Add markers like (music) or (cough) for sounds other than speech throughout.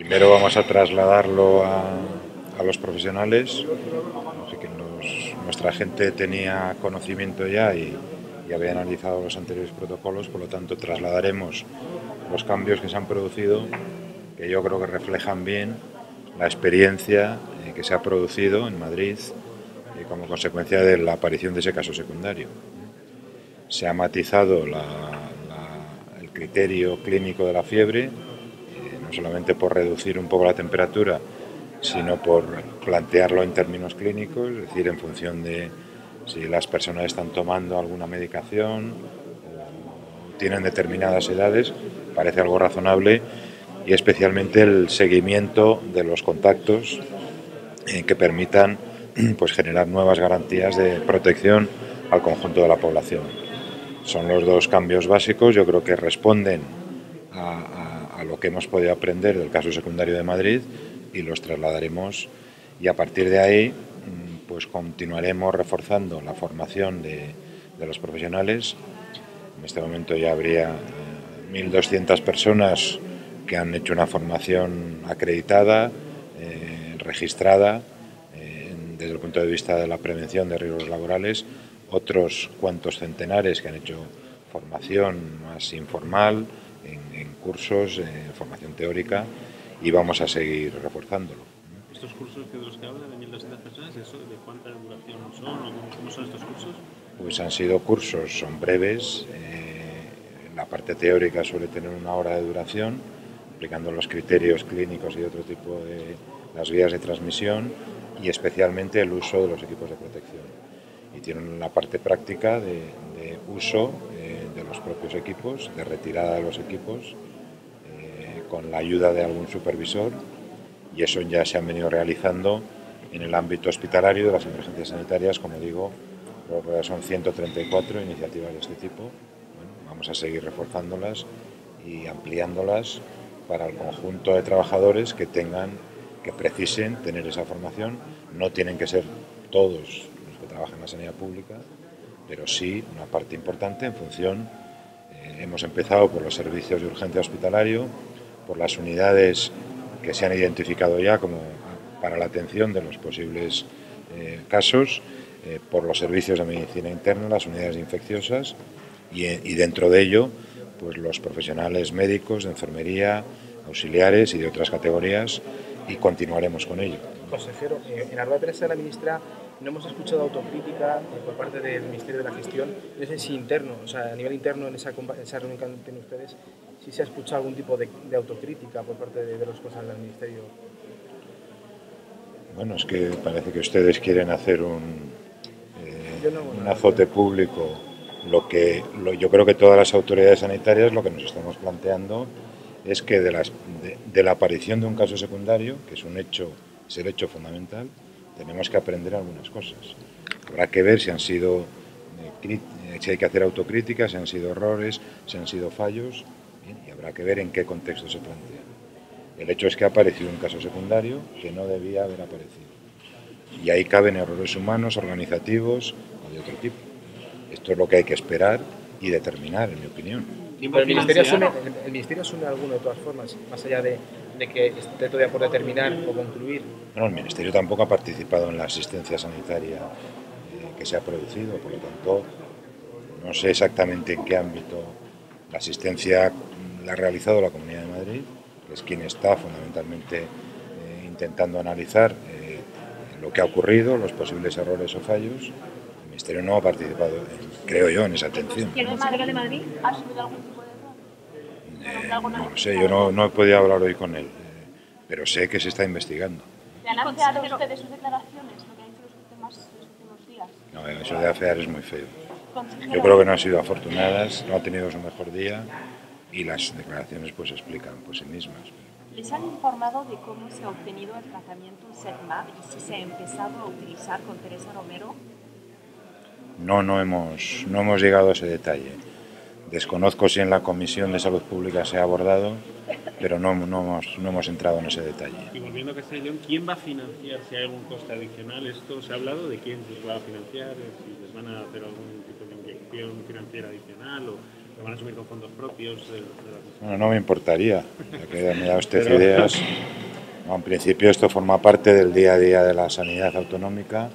Primero vamos a trasladarlo a, los profesionales, que nuestra gente tenía conocimiento ya y, había analizado los anteriores protocolos, por lo tanto trasladaremos los cambios que se han producido, que yo creo que reflejan bien la experiencia eh, que se ha producido en Madrid eh, como consecuencia de la aparición de ese caso secundario. Se ha matizado el criterio clínico de la fiebre, no solamente por reducir un poco la temperatura, sino por plantearlo en términos clínicos, es decir, en función de si las personas están tomando alguna medicación o tienen determinadas edades, parece algo razonable y especialmente el seguimiento de los contactos eh, que permitan (clears throat) pues, generar nuevas garantías de protección al conjunto de la población. Son los dos cambios básicos, yo creo que responden a, que hemos podido aprender del caso secundario de Madrid y los trasladaremos y a partir de ahí pues continuaremos reforzando la formación de, los profesionales. En este momento ya habría 1.200 eh, personas que han hecho una formación acreditada, eh, registrada, eh, desde el punto de vista de la prevención de riesgos laborales, otros cuantos centenares que han hecho formación más informal, cursos, en formación teórica, y vamos a seguir reforzándolo estos cursos de los que habla, de 1.200 personas, ¿de cuánta duración son o cómo son estos cursos? Pues han sido cursos, son breves. Eh, la parte teórica suele tener una hora de duración, aplicando los criterios clínicos y otro tipo de las vías de transmisión y especialmente el uso de los equipos de protección. Y tienen la parte práctica de, uso eh, de los propios equipos, de retirada de los equipos, eh, con la ayuda de algún supervisor y eso ya se han venido realizando en el ámbito hospitalario de las emergencias sanitarias, como digo, son 134 iniciativas de este tipo. vamos a seguir reforzándolas y ampliándolas para el conjunto de trabajadores que tengan, que precisen tener esa formación. No tienen que ser todos los que trabajan en la sanidad pública, pero sí una parte importante en función. Eh, hemos empezado por los servicios de urgencia hospitalario, por las unidades que se han identificado ya como para la atención de los posibles eh, casos eh, por los servicios de medicina interna, las unidades infecciosas y, y, dentro de ello pues los profesionales médicos, de enfermería, auxiliares y de otras categorías y continuaremos con ello. Consejero, eh, en prensa de la ministra no hemos escuchado autocrítica por parte del Ministerio de la Gestión, no sé si interno, o sea, a nivel interno en esa, esa reunión que tienen ustedes, si se ha escuchado algún tipo de, autocrítica por parte de, los cosas del Ministerio. Bueno, es que parece que ustedes quieren hacer un, eh, un azote público. Lo que yo creo que todas las autoridades sanitarias lo que nos estamos planteando es que de, las, de, la aparición de un caso secundario, que es un hecho, es el hecho fundamental, tenemos que aprender algunas cosas. Habrá que ver si han sido eh, si hay que hacer autocrítica, si han sido errores, si han sido fallos, y habrá que ver en qué contexto se plantea. El hecho es que ha aparecido un caso secundario que no debía haber aparecido. Y ahí caben errores humanos, organizativos o de otro tipo. Esto es lo que hay que esperar y determinar, en mi opinión. el, ministerio asume, alguno de todas formas, más allá de, que esté todavía por determinar o concluir. No, el Ministerio tampoco ha participado en la asistencia sanitaria eh, que se ha producido, por lo tanto, no sé exactamente en qué ámbito la asistencia la ha realizado la Comunidad de Madrid, que es quien está fundamentalmente eh, intentando analizar eh, lo que ha ocurrido, los posibles errores o fallos. El Ministerio no ha participado, creo yo, en esa atención. ¿El Ministerio de Madrid ha algún tipo de error? Eh, no sé, yo no, no he podido hablar hoy con él, pero sé que se está investigando. ¿Le han afeado ustedes sus declaraciones, lo que ha dicho los últimos, días? No, eso de afear es muy feo. Yo creo que no han sido afortunadas, no ha tenido su mejor día y las declaraciones pues explican por sí mismas. ¿Les han informado de cómo se ha obtenido el tratamiento SEDMAP y si se ha empezado a utilizar con Teresa Romero? No, no hemos, no hemos llegado a ese detalle. Desconozco si en la Comisión de Salud Pública se ha abordado, pero no, no, hemos, no hemos entrado en ese detalle. Y volviendo a León, ¿quién va a financiar si hay algún coste adicional? ¿Esto se ha hablado de quién les va a financiar? ¿Si les van a hacer algún tipo de inyección financiera adicional? ¿O ¿Lo van a asumir con fondos propios de, de la Bueno, no me importaría, ya que me dado usted ideas. No, en principio esto forma parte del día a día de la sanidad autonómica.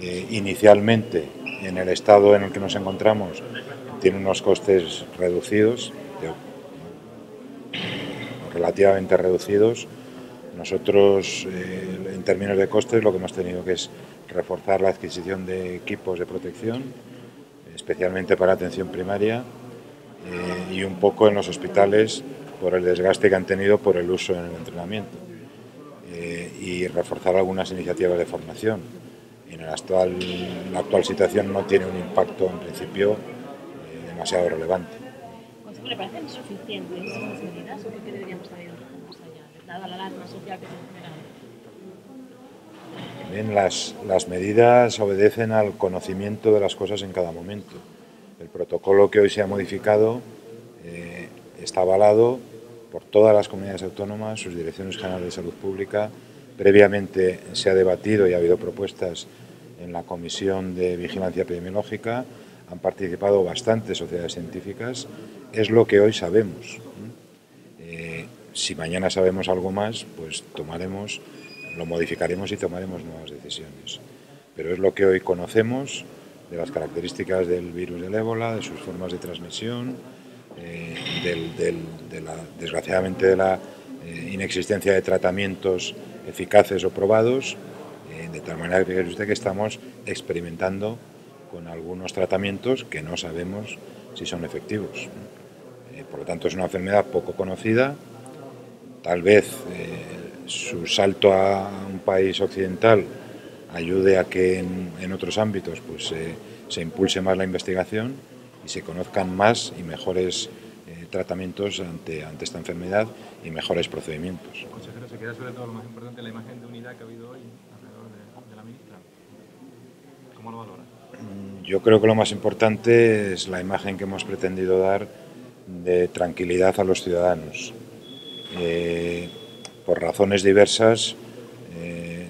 Eh, inicialmente, en el estado en el que nos encontramos, tiene unos costes reducidos, relativamente reducidos. Nosotros, eh, en términos de costes, lo que hemos tenido que es reforzar la adquisición de equipos de protección, especialmente para atención primaria, eh, y un poco en los hospitales por el desgaste que han tenido por el uso en el entrenamiento eh, y reforzar algunas iniciativas de formación. En, actual, la actual situación no tiene un impacto en principio demasiado relevante. Consejo, ¿le parecen suficientes estas medidas o que deberíamos haber ido más allá, dada la alarma social que se ha generado? Bien, las, las medidas obedecen al conocimiento de las cosas en cada momento. El protocolo que hoy se ha modificado eh, está avalado por todas las comunidades autónomas, sus direcciones generales de salud pública. Previamente se ha debatido y ha habido propuestas en la Comisión de Vigilancia Epidemiológica. Han participado bastantes sociedades científicas. Es lo que hoy sabemos. Eh, si mañana sabemos algo más, pues tomaremos, lo modificaremos y tomaremos nuevas decisiones. Pero es lo que hoy conocemos de las características del virus del ébola, de sus formas de transmisión, eh, de la, desgraciadamente de la eh, inexistencia de tratamientos eficaces o probados, de tal manera que fíjese usted que estamos experimentando con algunos tratamientos que no sabemos si son efectivos. Eh, por lo tanto, es una enfermedad poco conocida. Tal vez eh, su salto a un país occidental ayude a que en, otros ámbitos pues, eh, se impulse más la investigación y se conozcan más y mejores tratamientos ante, ante esta enfermedad y mejores procedimientos. Consejero, se queda sobre todo lo más importante la imagen de unidad que ha habido hoy alrededor de, de la ministra. ¿Cómo lo valora? Yo creo que lo más importante es la imagen que hemos pretendido dar de tranquilidad a los ciudadanos. Eh, por razones diversas, eh,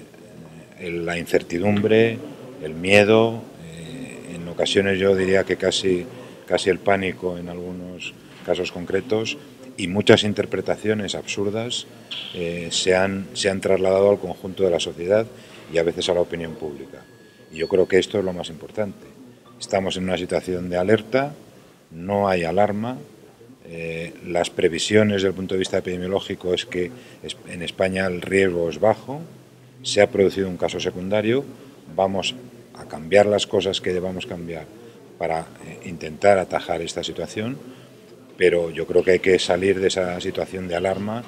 la incertidumbre, el miedo, eh, en ocasiones yo diría que casi, casi el pánico en algunos casos concretos y muchas interpretaciones absurdas se, han, se han trasladado al conjunto de la sociedad y a veces a la opinión pública. Y yo creo que esto es lo más importante. Estamos en una situación de alerta, no hay alarma. eh, las previsiones desde el punto de vista epidemiológico es que en España el riesgo es bajo. Se ha producido un caso secundario. Vamos a cambiar las cosas que debamos cambiar para eh, intentar atajar esta situación. Pero yo creo que hay que salir de esa situación de alarma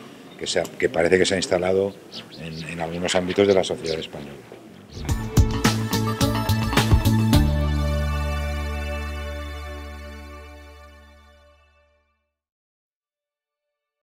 que, parece que se ha instalado en algunos ámbitos de la sociedad española.